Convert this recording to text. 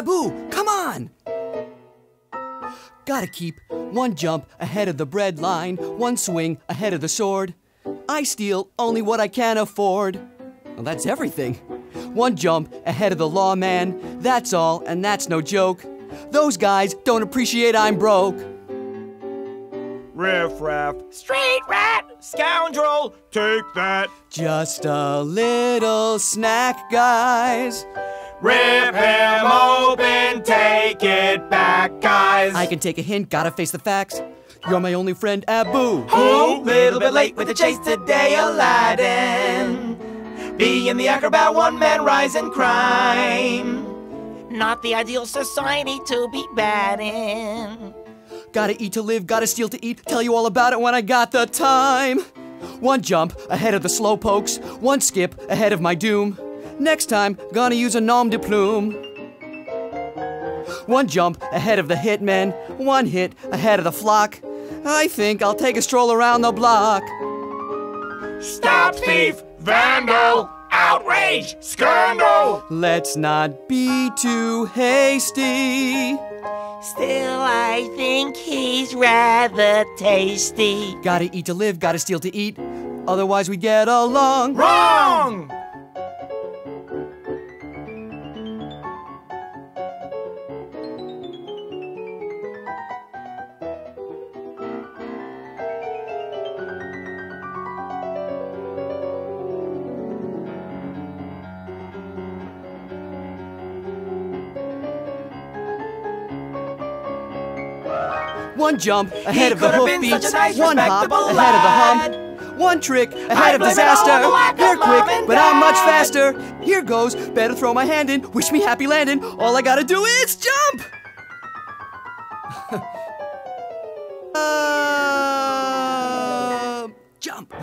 Abu, come on! Gotta keep one jump ahead of the bread line, one swing ahead of the sword. I steal only what I can afford. Well, that's everything. One jump ahead of the lawman, that's all, and that's no joke. Those guys don't appreciate I'm broke. Riff raff, street rat, scoundrel, take that. Just a little snack, guys. Rip him open, take it back, guys. I can take a hint, gotta face the facts. You're my only friend, Abu. Who? Little bit late with the chase today, Aladdin. Being the acrobat, one man rise in crime. Not the ideal society to be bad in. Gotta eat to live, gotta steal to eat. Tell you all about it when I got the time. One jump ahead of the slow pokes, one skip ahead of my doom. Next time, gonna use a nom de plume. One jump ahead of the hitmen, one hit ahead of the flock. I think I'll take a stroll around the block. Stop thief, vandal, outrage, scandal. Let's not be too hasty. Still, I think he's rather tasty. Gotta eat to live, gotta steal to eat. Otherwise, we get along. Wrong! One jump ahead he of the hoofbeats. Nice one hop lad. ahead of the hump. One trick ahead I of disaster. You're quick, but I'm much faster. Here goes. Better throw my hand in. Wish me happy landing. All I gotta do is jump. uh, jump.